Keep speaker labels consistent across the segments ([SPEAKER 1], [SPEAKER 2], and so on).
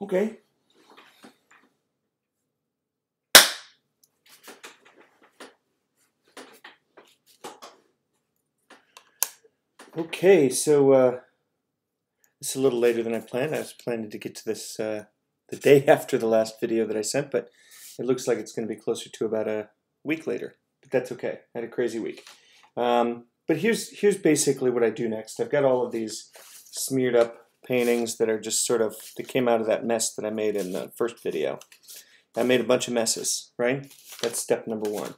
[SPEAKER 1] Okay. Okay, so uh, it's a little later than I planned. I was planning to get to this uh, the day after the last video that I sent, but it looks like it's going to be closer to about a week later. But that's okay. I had a crazy week. Um, but here's here's basically what I do next. I've got all of these smeared up paintings that are just sort of that came out of that mess that I made in the first video. I made a bunch of messes, right? That's step number one.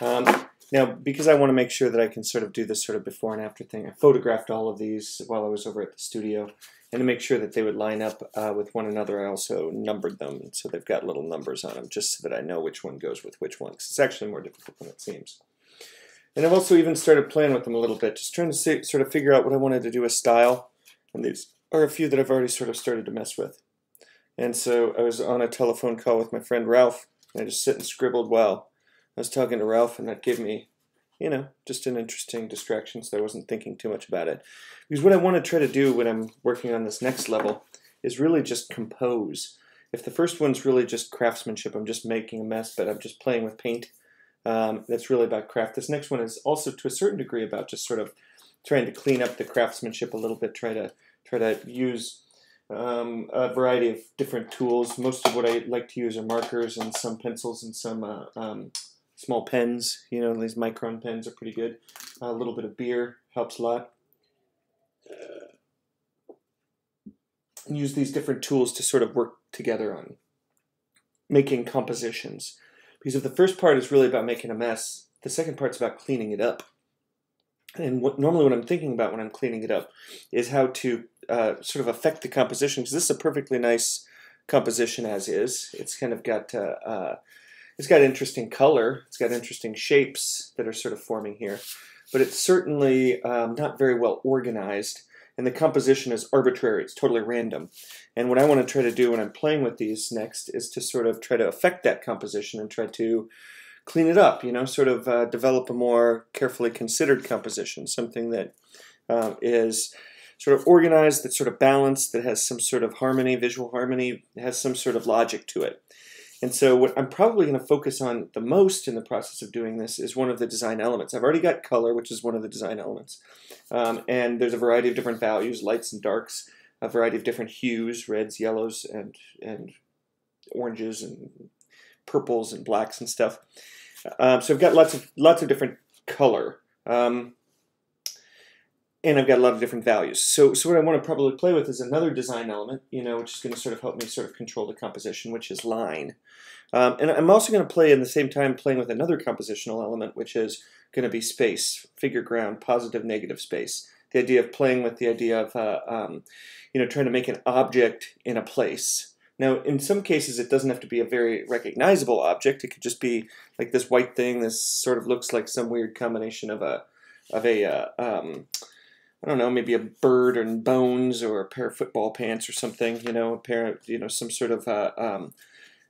[SPEAKER 1] Um, now, because I want to make sure that I can sort of do this sort of before and after thing, I photographed all of these while I was over at the studio. And to make sure that they would line up uh, with one another, I also numbered them. So they've got little numbers on them just so that I know which one goes with which one. Because it's actually more difficult than it seems. And I've also even started playing with them a little bit, just trying to see, sort of figure out what I wanted to do with style. And these are a few that I've already sort of started to mess with. And so I was on a telephone call with my friend Ralph, and I just sit and scribbled while I was talking to Ralph, and that gave me, you know, just an interesting distraction, so I wasn't thinking too much about it. Because what I want to try to do when I'm working on this next level is really just compose. If the first one's really just craftsmanship, I'm just making a mess, but I'm just playing with paint, um, that's really about craft. This next one is also to a certain degree about just sort of trying to clean up the craftsmanship a little bit, try to try to use um, a variety of different tools. Most of what I like to use are markers and some pencils and some uh, um, small pens. You know, these micron pens are pretty good. a little bit of beer helps a lot. Use these different tools to sort of work together on making compositions. Because if the first part is really about making a mess, the second part's about cleaning it up. And what, normally what I'm thinking about when I'm cleaning it up is how to uh, sort of affect the composition. Because this is a perfectly nice composition as is. It's kind of got uh, uh, it's got interesting color. It's got interesting shapes that are sort of forming here, but it's certainly um, not very well organized. And the composition is arbitrary. It's totally random. And what I want to try to do when I'm playing with these next is to sort of try to affect that composition and try to clean it up. You know, sort of uh, develop a more carefully considered composition, something that uh, is sort of organized, that's sort of balanced, that has some sort of harmony, visual harmony, has some sort of logic to it. And so what I'm probably going to focus on the most in the process of doing this is one of the design elements. I've already got color, which is one of the design elements. Um, and there's a variety of different values, lights and darks, a variety of different hues, reds, yellows, and, and oranges, and purples, and blacks, and stuff. Um, so I've got lots of, lots of different color. Um, and I've got a lot of different values. So, so what I want to probably play with is another design element, you know, which is going to sort of help me sort of control the composition, which is line. Um, and I'm also going to play in the same time playing with another compositional element, which is going to be space, figure ground, positive, negative space. The idea of playing with the idea of, uh, um, you know, trying to make an object in a place. Now, in some cases, it doesn't have to be a very recognizable object. It could just be like this white thing. This sort of looks like some weird combination of a, of a, uh, um, I don't know, maybe a bird and bones or a pair of football pants or something, you know, a pair of, you know, some sort of, uh, um,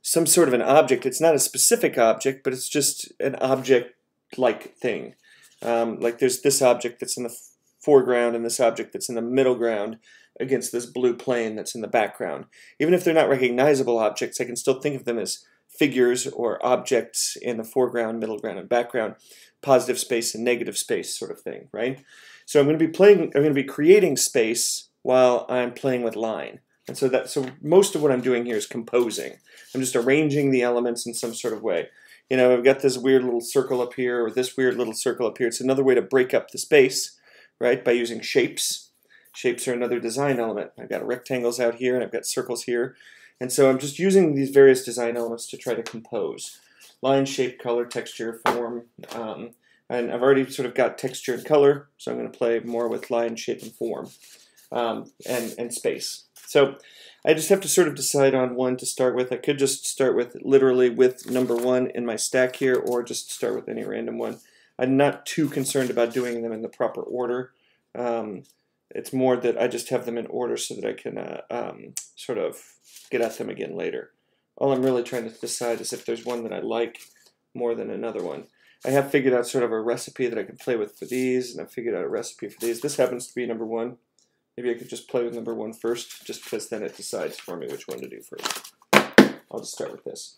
[SPEAKER 1] some sort of an object. It's not a specific object, but it's just an object-like thing. Um, like there's this object that's in the foreground and this object that's in the middle ground against this blue plane that's in the background. Even if they're not recognizable objects, I can still think of them as figures or objects in the foreground, middle ground, and background, positive space and negative space sort of thing, right? So I'm going to be playing, I'm going to be creating space while I'm playing with line. And so that so most of what I'm doing here is composing. I'm just arranging the elements in some sort of way. You know, I've got this weird little circle up here or this weird little circle up here. It's another way to break up the space, right, by using shapes. Shapes are another design element. I've got rectangles out here and I've got circles here. And so I'm just using these various design elements to try to compose. Line, shape, color, texture, form, um, and I've already sort of got texture and color, so I'm going to play more with line, shape, and form, um, and, and space. So I just have to sort of decide on one to start with. I could just start with literally with number one in my stack here, or just start with any random one. I'm not too concerned about doing them in the proper order. Um, it's more that I just have them in order so that I can uh, um, sort of get at them again later. All I'm really trying to decide is if there's one that I like more than another one. I have figured out sort of a recipe that I can play with for these, and I've figured out a recipe for these. This happens to be number one, Maybe I could just play with number one first, just because then it decides for me which one to do first. I'll just start with this.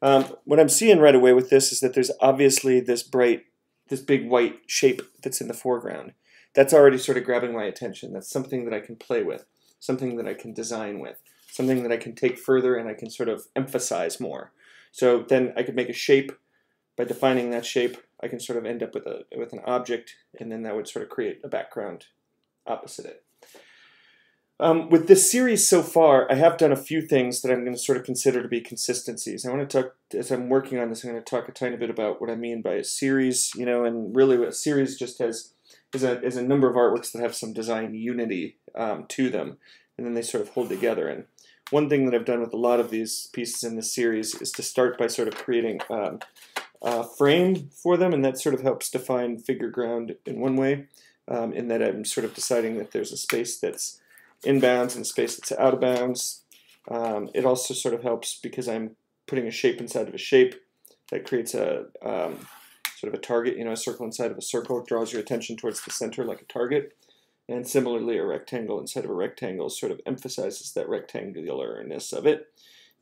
[SPEAKER 1] Um, what I'm seeing right away with this is that there's obviously this bright, this big white shape that's in the foreground. That's already sort of grabbing my attention. That's something that I can play with, something that I can design with, something that I can take further and I can sort of emphasize more. So then I could make a shape. By defining that shape, I can sort of end up with a with an object, and then that would sort of create a background opposite it. Um, with this series so far, I have done a few things that I'm going to sort of consider to be consistencies. I want to talk, as I'm working on this, I'm going to talk a tiny bit about what I mean by a series, you know, and really a series just has is a, is a number of artworks that have some design unity um, to them, and then they sort of hold together. And one thing that I've done with a lot of these pieces in this series is to start by sort of creating um, a frame for them, and that sort of helps define figure ground in one way, um, in that I'm sort of deciding that there's a space that's in bounds and space that's out of bounds. Um, it also sort of helps because I'm putting a shape inside of a shape that creates a um, sort of a target, you know, a circle inside of a circle draws your attention towards the center like a target. And similarly, a rectangle inside of a rectangle sort of emphasizes that rectangularness of it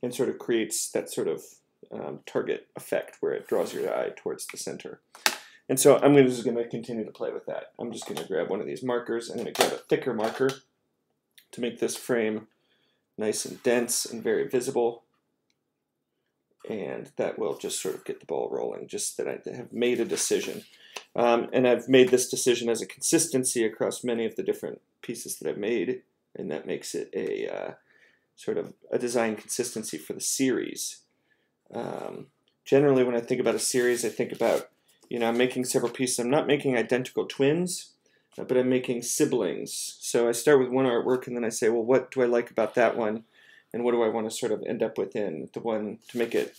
[SPEAKER 1] and sort of creates that sort of um, target effect where it draws your eye towards the center. And so I'm just going to continue to play with that. I'm just going to grab one of these markers. I'm going to grab a thicker marker to make this frame nice and dense and very visible. And that will just sort of get the ball rolling, just that I have made a decision. Um, and I've made this decision as a consistency across many of the different pieces that I've made, and that makes it a uh, sort of a design consistency for the series. Um, generally, when I think about a series, I think about, you know, I'm making several pieces. I'm not making identical twins, uh, but I'm making siblings. So I start with one artwork and then I say, well, what do I like about that one? And what do I want to sort of end up with in the one to make it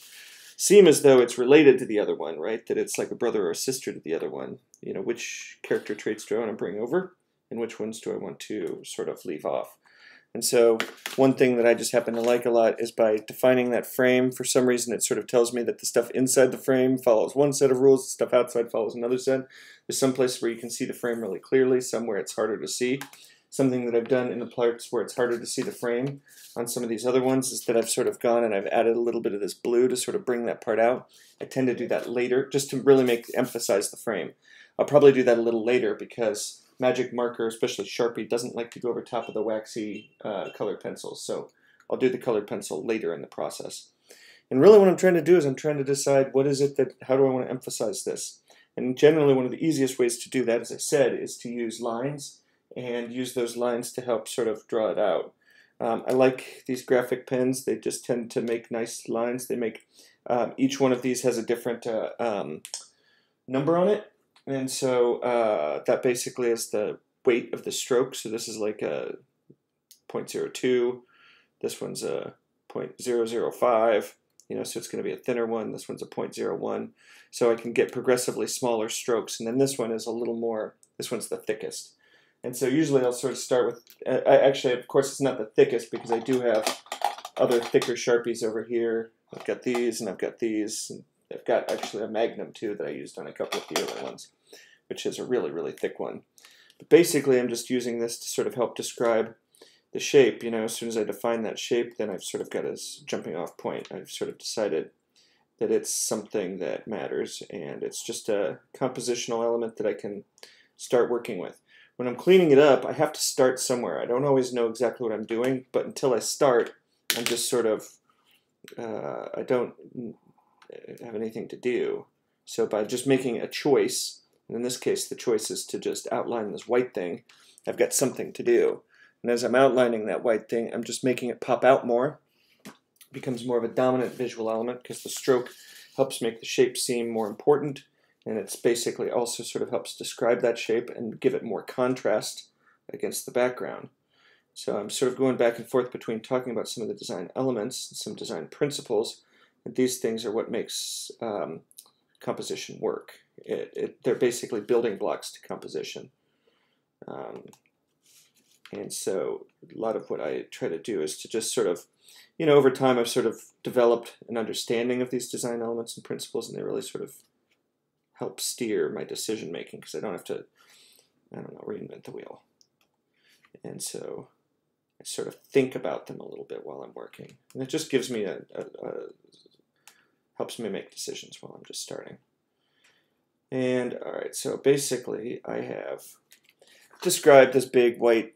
[SPEAKER 1] seem as though it's related to the other one, right? That it's like a brother or a sister to the other one. You know, which character traits do I want to bring over? And which ones do I want to sort of leave off? And so one thing that I just happen to like a lot is by defining that frame, for some reason it sort of tells me that the stuff inside the frame follows one set of rules, the stuff outside follows another set. There's some place where you can see the frame really clearly, somewhere it's harder to see. Something that I've done in the parts where it's harder to see the frame on some of these other ones is that I've sort of gone and I've added a little bit of this blue to sort of bring that part out. I tend to do that later just to really make emphasize the frame. I'll probably do that a little later because magic marker, especially Sharpie, doesn't like to go over top of the waxy uh, colored pencils. So I'll do the colored pencil later in the process. And really what I'm trying to do is I'm trying to decide what is it that, how do I want to emphasize this? And generally one of the easiest ways to do that, as I said, is to use lines and use those lines to help sort of draw it out. Um, I like these graphic pens. They just tend to make nice lines. They make, um, each one of these has a different uh, um, number on it. And so uh, that basically is the weight of the stroke. So this is like a 0.02. This one's a 0.005. You know, so it's going to be a thinner one. This one's a 0.01. So I can get progressively smaller strokes. And then this one is a little more, this one's the thickest. And so usually I'll sort of start with, I, actually, of course, it's not the thickest because I do have other thicker Sharpies over here. I've got these and I've got these. And I've got actually a Magnum too that I used on a couple of the other ones, which is a really, really thick one. But basically, I'm just using this to sort of help describe the shape. You know, as soon as I define that shape, then I've sort of got a jumping off point. I've sort of decided that it's something that matters, and it's just a compositional element that I can start working with. When I'm cleaning it up, I have to start somewhere. I don't always know exactly what I'm doing, but until I start, I'm just sort of, uh, I don't have anything to do. So by just making a choice, and in this case the choice is to just outline this white thing, I've got something to do. And as I'm outlining that white thing, I'm just making it pop out more. It becomes more of a dominant visual element because the stroke helps make the shape seem more important. And it's basically also sort of helps describe that shape and give it more contrast against the background. So I'm sort of going back and forth between talking about some of the design elements, some design principles, these things are what makes um, composition work. It, it, they're basically building blocks to composition. Um, and so a lot of what I try to do is to just sort of, you know, over time I've sort of developed an understanding of these design elements and principles, and they really sort of help steer my decision making because I don't have to, I don't know, reinvent the wheel. And so I sort of think about them a little bit while I'm working. And it just gives me a, a, a helps me make decisions while I'm just starting. And all right, so basically I have described this big white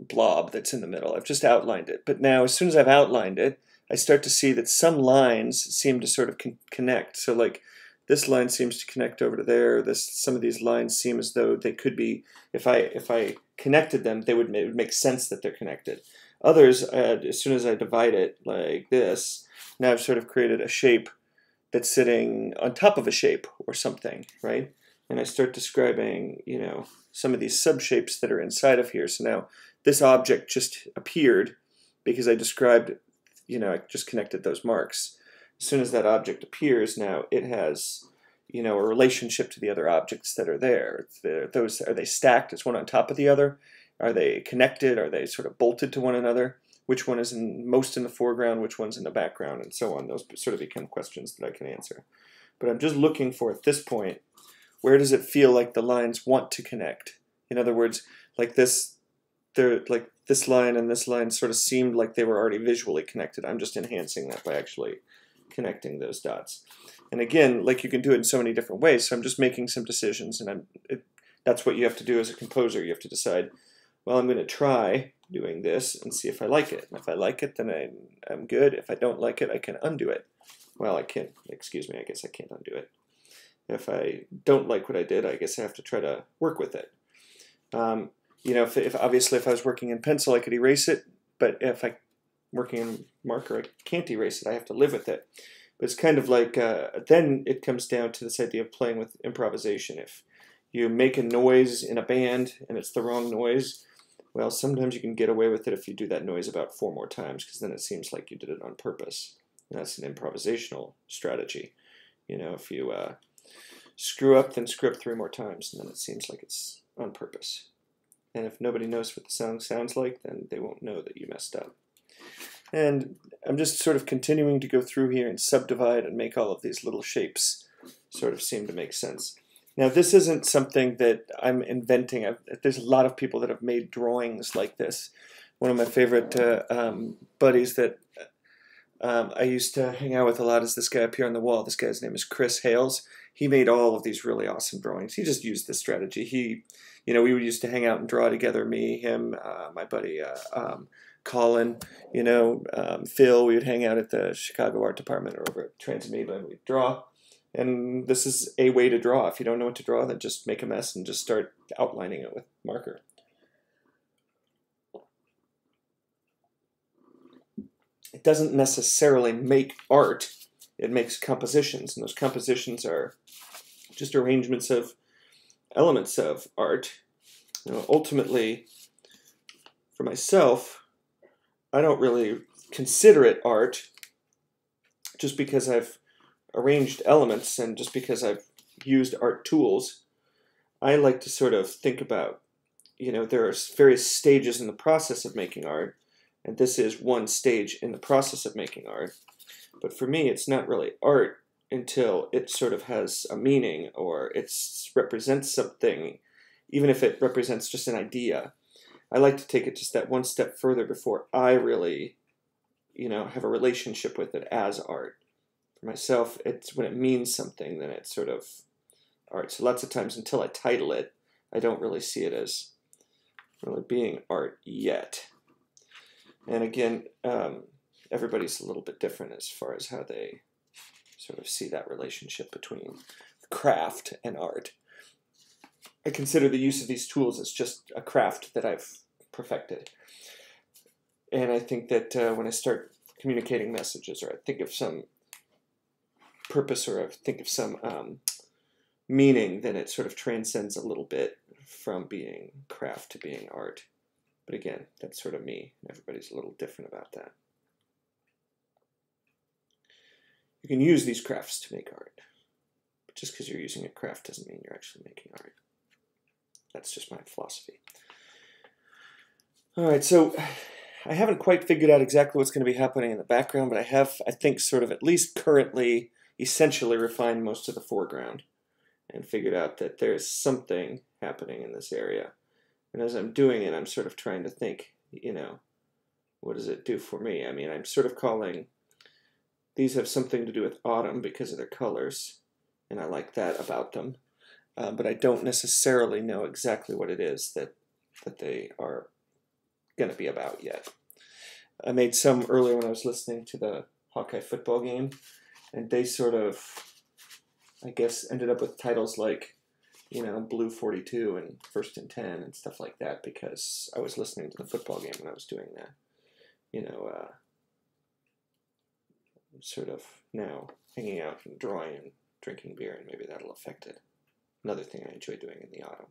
[SPEAKER 1] blob that's in the middle. I've just outlined it. But now as soon as I've outlined it, I start to see that some lines seem to sort of con connect. So like this line seems to connect over to there. This some of these lines seem as though they could be if I if I connected them, they would it would make sense that they're connected. Others, uh, as soon as I divide it like this, now I've sort of created a shape that's sitting on top of a shape or something, right? And I start describing, you know, some of these subshapes that are inside of here. So now this object just appeared because I described, you know, I just connected those marks. As soon as that object appears, now it has, you know, a relationship to the other objects that are there. those are they stacked? Is one on top of the other? Are they connected? Are they sort of bolted to one another? Which one is in most in the foreground, which one's in the background, and so on. Those sort of become questions that I can answer. But I'm just looking for at this point, where does it feel like the lines want to connect? In other words, like this, like this line and this line sort of seemed like they were already visually connected. I'm just enhancing that by actually connecting those dots. And again, like you can do it in so many different ways. So I'm just making some decisions, and I'm it, that's what you have to do as a composer. You have to decide. Well, I'm going to try doing this and see if I like it. And if I like it, then I'm, I'm good. If I don't like it, I can undo it. Well, I can't, excuse me, I guess I can't undo it. If I don't like what I did, I guess I have to try to work with it. Um, you know, if, if obviously if I was working in pencil, I could erase it, but if I'm working in marker, I can't erase it. I have to live with it. But it's kind of like uh, then it comes down to this idea of playing with improvisation. If you make a noise in a band and it's the wrong noise, well, sometimes you can get away with it if you do that noise about four more times, because then it seems like you did it on purpose. And that's an improvisational strategy. You know, if you uh, screw up, then screw up three more times, and then it seems like it's on purpose. And if nobody knows what the song sounds like, then they won't know that you messed up. And I'm just sort of continuing to go through here and subdivide and make all of these little shapes sort of seem to make sense. Now, this isn't something that I'm inventing. I've, there's a lot of people that have made drawings like this. One of my favorite uh, um, buddies that um, I used to hang out with a lot is this guy up here on the wall. This guy's name is Chris Hales. He made all of these really awesome drawings. He just used this strategy. He, you know, we would used to hang out and draw together. Me, him, uh, my buddy uh, um, Colin, you know, um, Phil. We would hang out at the Chicago Art Department or over at Transamoeba and we'd draw. And this is a way to draw. If you don't know what to draw, then just make a mess and just start outlining it with marker. It doesn't necessarily make art, it makes compositions, and those compositions are just arrangements of elements of art. You know, ultimately, for myself, I don't really consider it art just because I've arranged elements and just because I've used art tools, I like to sort of think about, you know, there are various stages in the process of making art, and this is one stage in the process of making art. But for me, it's not really art until it sort of has a meaning or it represents something, even if it represents just an idea. I like to take it just that one step further before I really, you know, have a relationship with it as art for myself, it's when it means something, then it's sort of art. So lots of times until I title it, I don't really see it as really being art yet. And again, um, everybody's a little bit different as far as how they sort of see that relationship between craft and art. I consider the use of these tools as just a craft that I've perfected. And I think that uh, when I start communicating messages or I think of some purpose or think of some um, meaning, then it sort of transcends a little bit from being craft to being art. But again, that's sort of me. Everybody's a little different about that. You can use these crafts to make art. But just because you're using a craft doesn't mean you're actually making art. That's just my philosophy. All right, so I haven't quite figured out exactly what's going to be happening in the background, but I have, I think, sort of at least currently essentially refined most of the foreground and figured out that there's something happening in this area. And as I'm doing it, I'm sort of trying to think, you know, what does it do for me? I mean, I'm sort of calling these have something to do with autumn because of their colors, and I like that about them. Uh, but I don't necessarily know exactly what it is that that they are going to be about yet. I made some earlier when I was listening to the Hawkeye football game, and they sort of, I guess, ended up with titles like, you know, Blue 42 and First and 10 and stuff like that because I was listening to the football game when I was doing that. You know, uh, sort of now hanging out and drawing and drinking beer, and maybe that'll affect it. Another thing I enjoy doing in the autumn.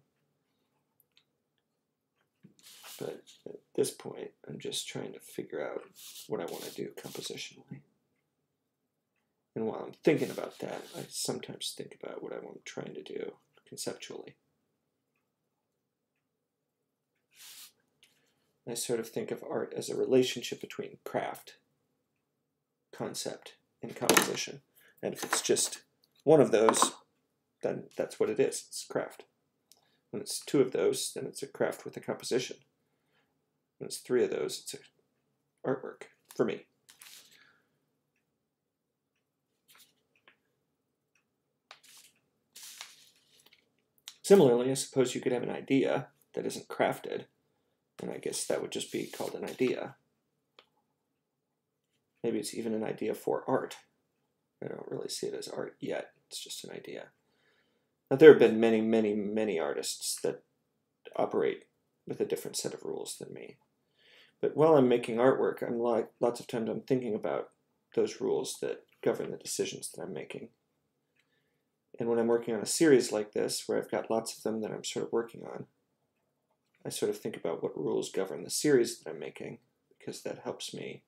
[SPEAKER 1] But at this point, I'm just trying to figure out what I want to do compositionally. And while I'm thinking about that, I sometimes think about what I'm trying to do conceptually. I sort of think of art as a relationship between craft, concept, and composition. And if it's just one of those, then that's what it is. It's craft. When it's two of those, then it's a craft with a composition. When it's three of those, it's a artwork for me. Similarly, I suppose you could have an idea that isn't crafted, and I guess that would just be called an idea. Maybe it's even an idea for art. I don't really see it as art yet. It's just an idea. Now, there have been many, many, many artists that operate with a different set of rules than me. But while I'm making artwork, I'm like lots of times I'm thinking about those rules that govern the decisions that I'm making. And when I'm working on a series like this, where I've got lots of them that I'm sort of working on, I sort of think about what rules govern the series that I'm making, because that helps me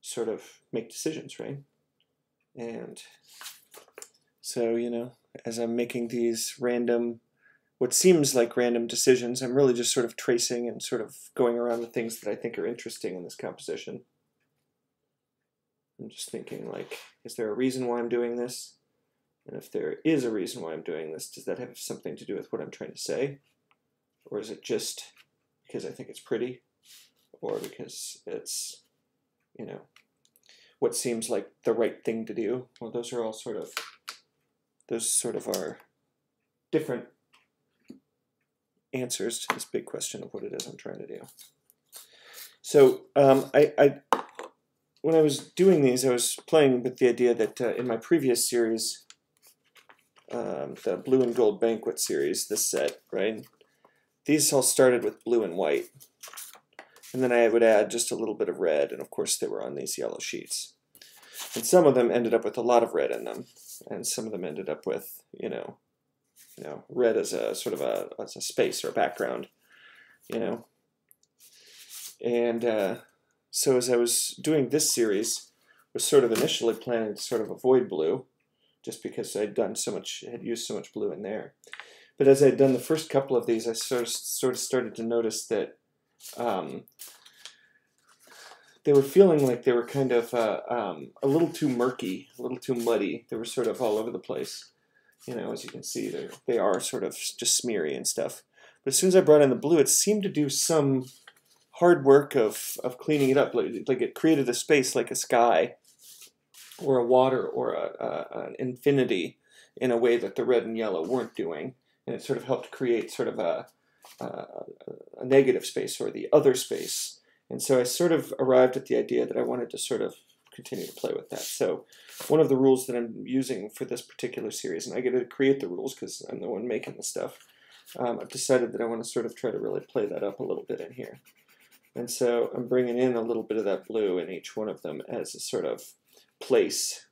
[SPEAKER 1] sort of make decisions, right? And so, you know, as I'm making these random, what seems like random decisions, I'm really just sort of tracing and sort of going around the things that I think are interesting in this composition. I'm just thinking, like, is there a reason why I'm doing this? And if there is a reason why I'm doing this, does that have something to do with what I'm trying to say? Or is it just because I think it's pretty? Or because it's, you know, what seems like the right thing to do? Well, those are all sort of, those sort of are different answers to this big question of what it is I'm trying to do. So um, I, I, when I was doing these, I was playing with the idea that uh, in my previous series, um, the Blue and Gold Banquet series, this set, right? These all started with blue and white. And then I would add just a little bit of red, and of course they were on these yellow sheets. And some of them ended up with a lot of red in them, and some of them ended up with, you know, you know, red as a sort of a as a space or a background, you know. And uh, so as I was doing this series, was sort of initially planning to sort of avoid blue, just because I'd done so much, had used so much blue in there. But as I'd done the first couple of these, I sort of, sort of started to notice that um, they were feeling like they were kind of uh, um, a little too murky, a little too muddy. They were sort of all over the place. You know, as you can see, they they are sort of just smeary and stuff. But as soon as I brought in the blue, it seemed to do some hard work of, of cleaning it up. Like, like it created a space like a sky or a water or a, a, an infinity in a way that the red and yellow weren't doing. And it sort of helped create sort of a, a, negative space or the other space. And so I sort of arrived at the idea that I wanted to sort of continue to play with that. So one of the rules that I'm using for this particular series, and I get to create the rules because I'm the one making the stuff, um, I've decided that I want to sort of try to really play that up a little bit in here. And so I'm bringing in a little bit of that blue in each one of them as a sort of place.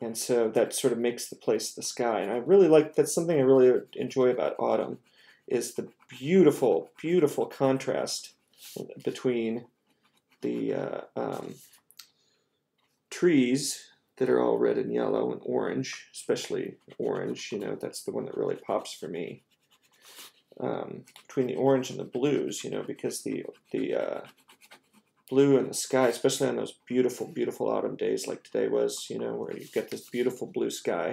[SPEAKER 1] And so that sort of makes the place the sky. And I really like, that's something I really enjoy about autumn, is the beautiful, beautiful contrast between the uh, um, trees that are all red and yellow and orange, especially orange, you know, that's the one that really pops for me. Um, between the orange and the blues, you know, because the the uh, blue in the sky, especially on those beautiful, beautiful autumn days like today was, you know, where you get this beautiful blue sky.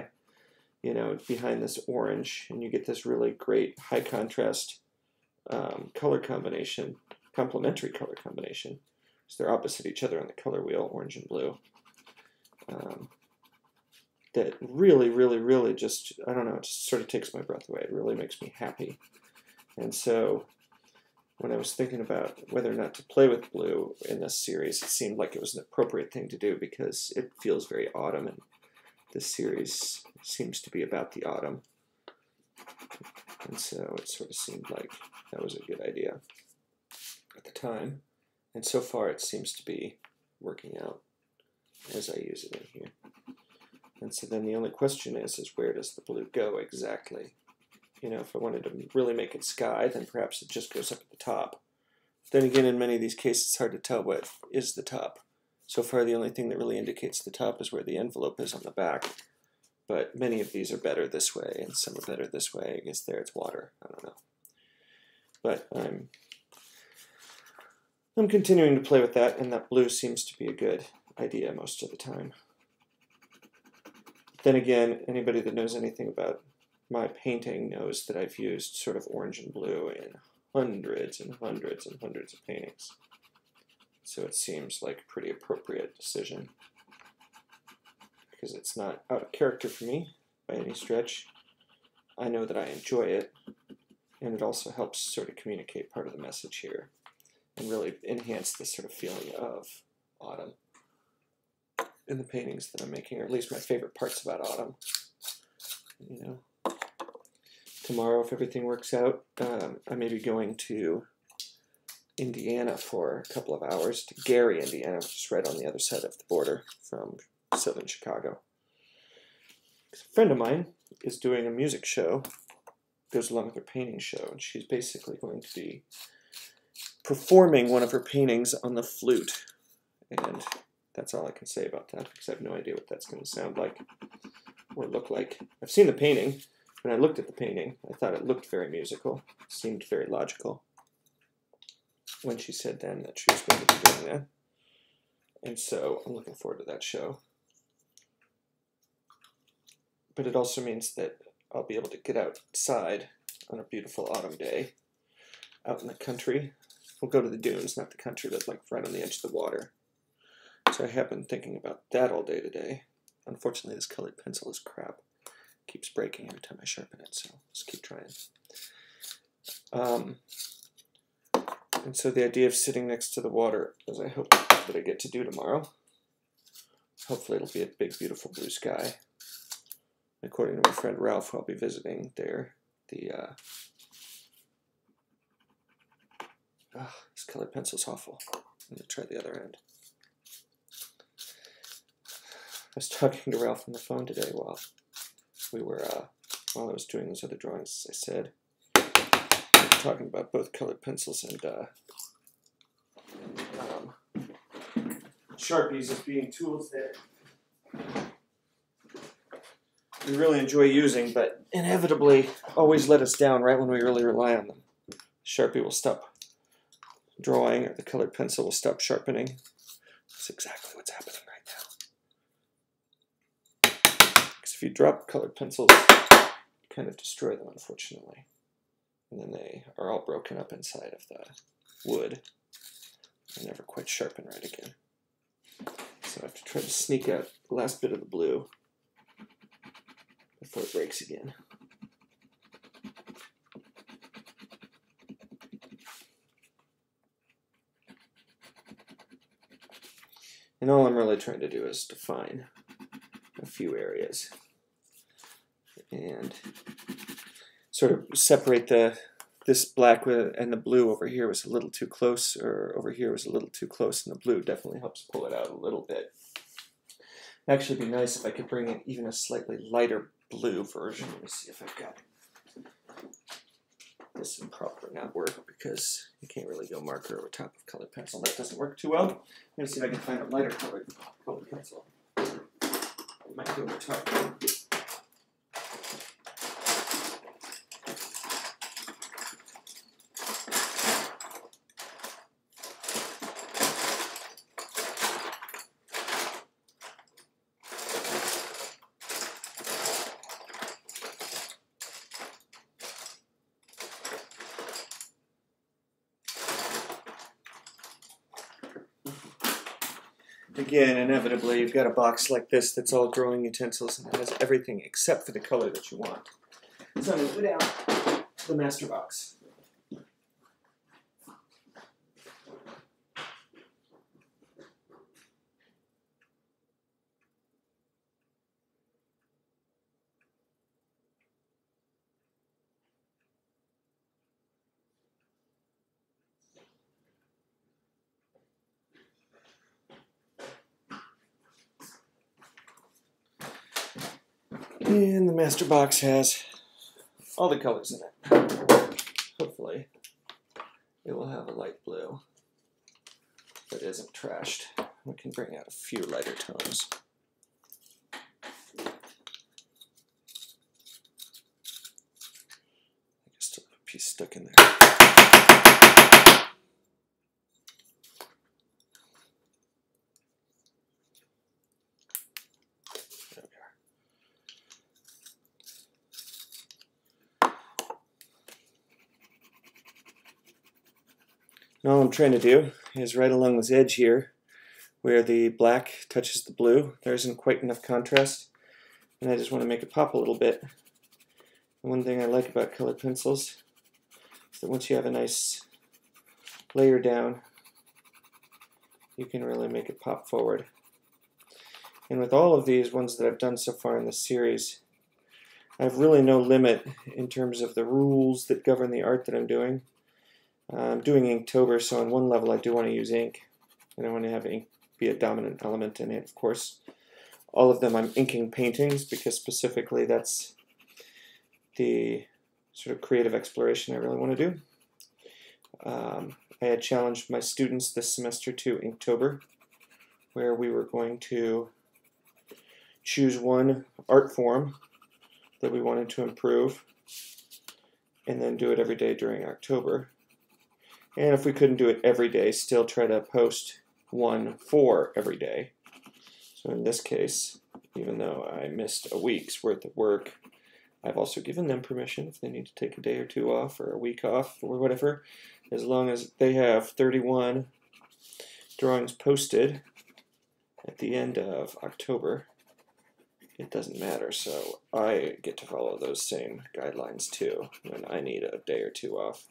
[SPEAKER 1] you know, behind this orange, and you get this really great high contrast um, color combination, complementary color combination. So they're opposite each other on the color wheel, orange and blue. Um, that really, really, really just, I don't know, it just sort of takes my breath away. It really makes me happy. And so when I was thinking about whether or not to play with blue in this series, it seemed like it was an appropriate thing to do because it feels very autumn and this series seems to be about the autumn. And so it sort of seemed like that was a good idea at the time. And so far it seems to be working out as I use it in here. And so then the only question is, is where does the blue go exactly? You know, if I wanted to really make it sky, then perhaps it just goes up at the top. Then again, in many of these cases, it's hard to tell what is the top. So far, the only thing that really indicates the top is where the envelope is on the back. But many of these are better this way, and some are better this way. I guess there it's water. I don't know. But I'm I'm continuing to play with that, and that blue seems to be a good idea most of the time. Then again, anybody that knows anything about my painting knows that I've used sort of orange and blue in hundreds and hundreds and hundreds of paintings. So it seems like a pretty appropriate decision because it's not out of character for me by any stretch. I know that I enjoy it, and it also helps sort of communicate part of the message here and really enhance this sort of feeling of autumn in the paintings that I'm making, or at least my favorite parts about autumn. You know, tomorrow, if everything works out, um, I may be going to Indiana for a couple of hours to Gary, Indiana, which is right on the other side of the border from southern Chicago. A friend of mine is doing a music show, goes along with her painting show, and she's basically going to be performing one of her paintings on the flute. And that's all I can say about that because I have no idea what that's going to sound like or look like. I've seen the painting. When I looked at the painting, I thought it looked very musical, seemed very logical. When she said then that she was going to be doing that. And so I'm looking forward to that show. But it also means that I'll be able to get outside on a beautiful autumn day out in the country. We'll go to the dunes, not the country, but like right on the edge of the water. So I have been thinking about that all day today. Unfortunately, this colored pencil is crap. Keeps breaking every time I sharpen it, so let's keep trying. Um, and so the idea of sitting next to the water, as I hope that I get to do tomorrow, hopefully it'll be a big, beautiful blue sky. According to my friend Ralph, who I'll be visiting there. The uh, oh, this colored pencil's awful. I'm gonna try the other end. I was talking to Ralph on the phone today while we were uh, while I was doing those other drawings. As I said, talking about both colored pencils and uh, um, sharpies as being tools that we really enjoy using, but inevitably always let us down right when we really rely on them. Sharpie will stop drawing, or the colored pencil will stop sharpening. That's exactly what's happening if you drop colored pencils, you kind of destroy them, unfortunately. And then they are all broken up inside of the wood. They never quite sharpen right again. So I have to try to sneak out the last bit of the blue before it breaks again. And all I'm really trying to do is define a few areas and sort of separate the this black and the blue over here was a little too close or over here was a little too close and the blue definitely helps pull it out a little bit. Actually be nice if I could bring in even a slightly lighter blue version. Let me see if I've got this will probably not work because you can't really go marker over top of colored pencil. That doesn't work too well. Let me see if I can find a lighter colored colored pencil. Might go over top. again, inevitably, you've got a box like this that's all growing utensils and it has everything except for the color that you want. So I'm going to down to the master box. And the master box has all the colors in it. Hopefully, it will have a light blue that isn't trashed. We can bring out a few lighter tones. Have a piece stuck in there. All I'm trying to do is right along this edge here, where the black touches the blue, there isn't quite enough contrast, and I just want to make it pop a little bit. One thing I like about colored pencils is that once you have a nice layer down, you can really make it pop forward. And with all of these ones that I've done so far in this series, I have really no limit in terms of the rules that govern the art that I'm doing. I'm doing Inktober, so on one level I do want to use ink, and I want to have ink be a dominant element in it, of course. All of them I'm inking paintings because specifically that's the sort of creative exploration I really want to do. Um, I had challenged my students this semester to Inktober, where we were going to choose one art form that we wanted to improve and then do it every day during October. And if we couldn't do it every day, still try to post one for every day. So in this case, even though I missed a week's worth of work, I've also given them permission if they need to take a day or two off or a week off or whatever, as long as they have 31 drawings posted at the end of October. It doesn't matter, so I get to follow those same guidelines too when I need a day or two off.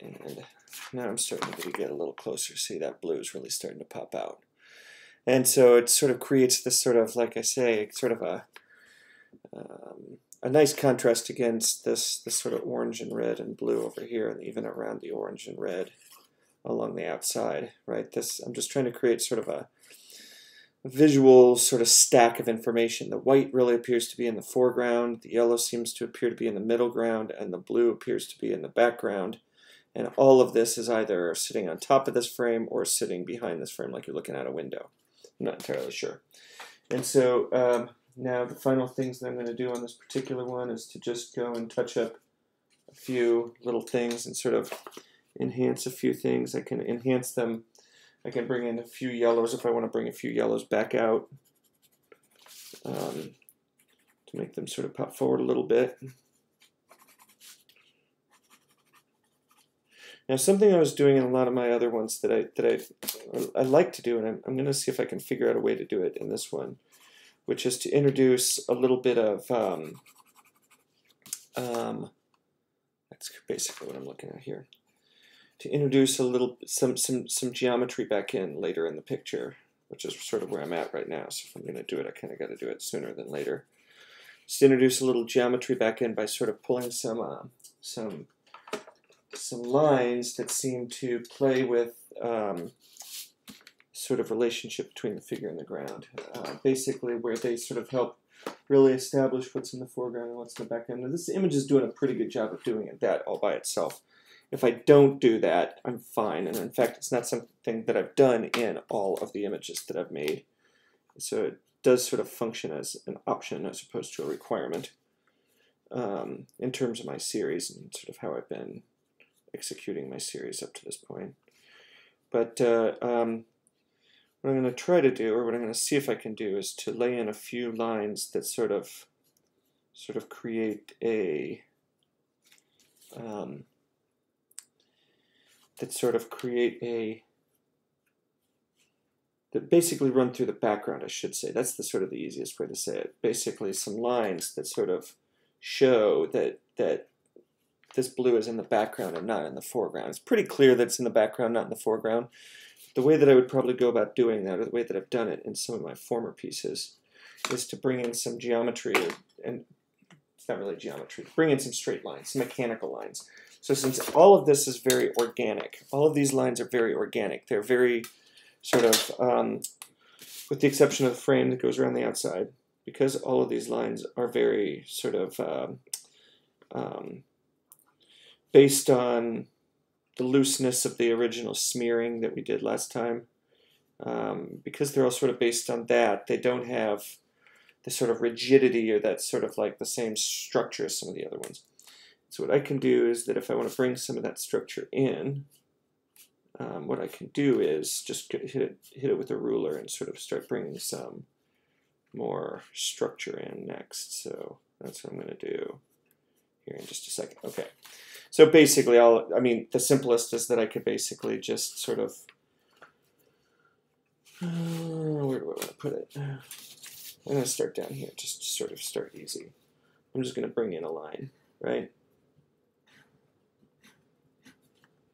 [SPEAKER 1] And now I'm starting to get a little closer. See, that blue is really starting to pop out. And so it sort of creates this sort of, like I say, sort of a um, a nice contrast against this this sort of orange and red and blue over here, and even around the orange and red along the outside. Right. This I'm just trying to create sort of a visual sort of stack of information. The white really appears to be in the foreground, the yellow seems to appear to be in the middle ground, and the blue appears to be in the background. And all of this is either sitting on top of this frame or sitting behind this frame like you're looking out a window. I'm not entirely sure. And so um, now the final things that I'm going to do on this particular one is to just go and touch up a few little things and sort of enhance a few things. I can enhance them. I can bring in a few yellows if I want to bring a few yellows back out um, to make them sort of pop forward a little bit. Now, something I was doing in a lot of my other ones that I that I I like to do, and I'm, I'm going to see if I can figure out a way to do it in this one, which is to introduce a little bit of um, um, that's basically what I'm looking at here. To introduce a little some some some geometry back in later in the picture, which is sort of where I'm at right now. So if I'm going to do it, I kind of got to do it sooner than later. Just introduce a little geometry back in by sort of pulling some uh, some some lines that seem to play with um, sort of relationship between the figure and the ground. Uh, basically, where they sort of help really establish what's in the foreground and what's in the background. Now, this image is doing a pretty good job of doing it, that all by itself. If I don't do that, I'm fine. And in fact, it's not something that I've done in all of the images that I've made. So it does sort of function as an option as opposed to a requirement um, in terms of my series and sort of how I've been executing my series up to this point. But uh, um, what I'm going to try to do, or what I'm going to see if I can do, is to lay in a few lines that sort of, sort of create a, um, that sort of create a that basically run through the background, I should say. That's the sort of the easiest way to say it. Basically, some lines that sort of show that that this blue is in the background and not in the foreground. It's pretty clear that it's in the background, not in the foreground. The way that I would probably go about doing that, or the way that I've done it in some of my former pieces, is to bring in some geometry, and it's not really geometry, bring in some straight lines, some mechanical lines. So since all of this is very organic, all of these lines are very organic. They're very sort of, um, with the exception of the frame that goes around the outside, because all of these lines are very sort of um, um, based on the looseness of the original smearing that we did last time. Um, because they're all sort of based on that, they don't have the sort of rigidity or that sort of like the same structure as some of the other ones. So what I can do is that if I want to bring some of that structure in, um, what I can do is just hit it, hit it with a ruler and sort of start bringing some more structure in next. So that's what I'm going to do here in just a second. Okay. So basically, I'll, I mean, the simplest is that I could basically just sort of, uh, where do I want to put it? I'm going to start down here, just to sort of start easy. I'm just going to bring in a line, right?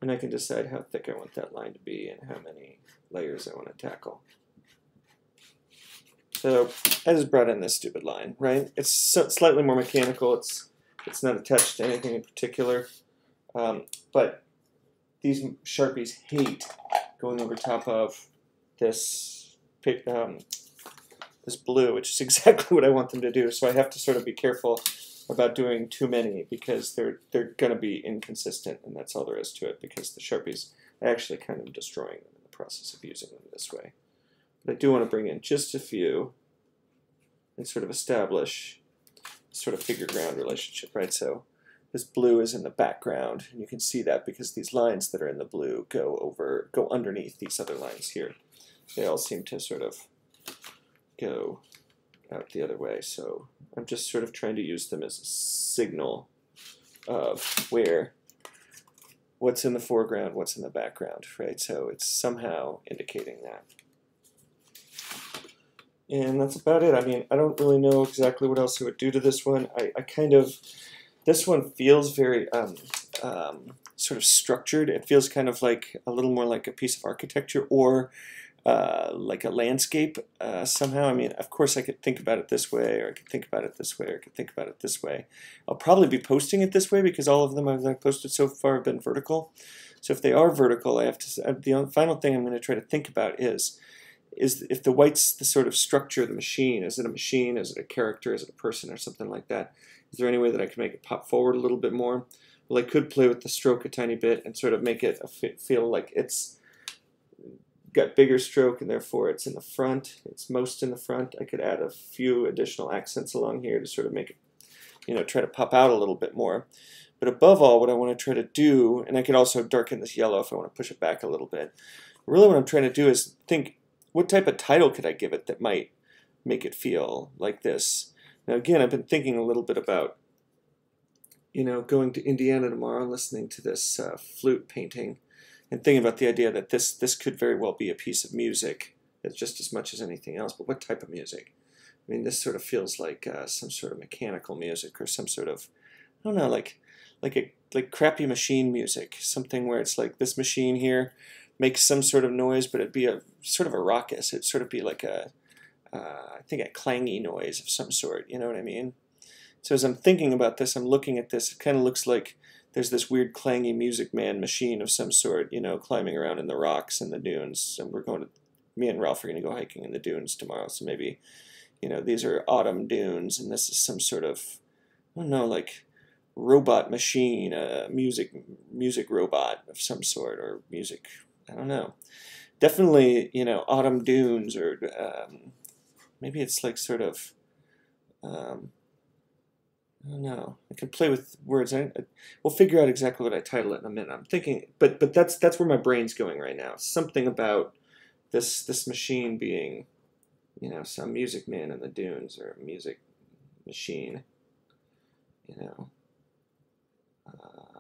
[SPEAKER 1] And I can decide how thick I want that line to be and how many layers I want to tackle. So I just brought in this stupid line, right? It's slightly more mechanical. It's it's not attached to anything in particular. Um, but these Sharpies hate going over top of this um, this blue, which is exactly what I want them to do. So I have to sort of be careful about doing too many because they're they're going to be inconsistent, and that's all there is to it. Because the Sharpies are actually kind of destroying them in the process of using them this way. But I do want to bring in just a few and sort of establish sort of figure ground relationship, right? So this blue is in the background, and you can see that because these lines that are in the blue go over, go underneath these other lines here. They all seem to sort of go out the other way. So I'm just sort of trying to use them as a signal of where what's in the foreground, what's in the background, right? So it's somehow indicating that. And that's about it. I mean, I don't really know exactly what else I would do to this one. I, I kind of, this one feels very um, um, sort of structured. It feels kind of like a little more like a piece of architecture or uh, like a landscape uh, somehow. I mean, of course, I could think about it this way, or I could think about it this way, or I could think about it this way. I'll probably be posting it this way because all of them I've posted so far have been vertical. So if they are vertical, I have to. Uh, the final thing I'm going to try to think about is is if the white's the sort of structure of the machine. Is it a machine? Is it a character? Is it a person or something like that? Is there any way that I can make it pop forward a little bit more? Well, I could play with the stroke a tiny bit and sort of make it feel like it's got bigger stroke and therefore it's in the front. It's most in the front. I could add a few additional accents along here to sort of make it, you know, try to pop out a little bit more. But above all, what I want to try to do, and I could also darken this yellow if I want to push it back a little bit. Really what I'm trying to do is think, what type of title could I give it that might make it feel like this? Now again, I've been thinking a little bit about, you know, going to Indiana tomorrow and listening to this uh, flute painting and thinking about the idea that this this could very well be a piece of music, just as much as anything else. But what type of music? I mean, this sort of feels like uh, some sort of mechanical music or some sort of, I don't know, like like a like crappy machine music, something where it's like this machine here makes some sort of noise, but it'd be a sort of a raucous. It'd sort of be like a, uh, I think a clangy noise of some sort. You know what I mean? So as I'm thinking about this, I'm looking at this. It kind of looks like there's this weird clangy music man machine of some sort, you know, climbing around in the rocks and the dunes. And we're going to, me and Ralph are going to go hiking in the dunes tomorrow. So maybe, you know, these are autumn dunes, and this is some sort of, I don't know, like robot machine, a music music robot of some sort, or music, I don't know. Definitely, you know, autumn dunes, or um, maybe it's like sort of. Um, I don't know. I can play with words. I, I, we'll figure out exactly what I title it in a minute. I'm thinking, but but that's that's where my brain's going right now. Something about this this machine being, you know, some music man in the dunes or a music machine. You know. Uh,